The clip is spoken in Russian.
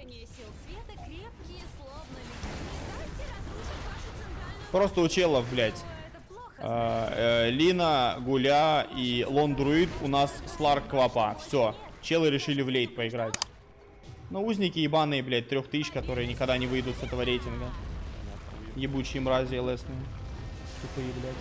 Сил света крепкие, словно. Дайте разрушить вашу центральную... Просто у челов, блядь. А, э, Лина, Гуля и Лон Друид у нас Сларк Квапа. Все. Челы решили в лейт поиграть. Ну, узники ебаные, блядь, трех тысяч, которые никогда не выйдут с этого рейтинга. Ебучие мрази ЛСные. Тупые, блядь.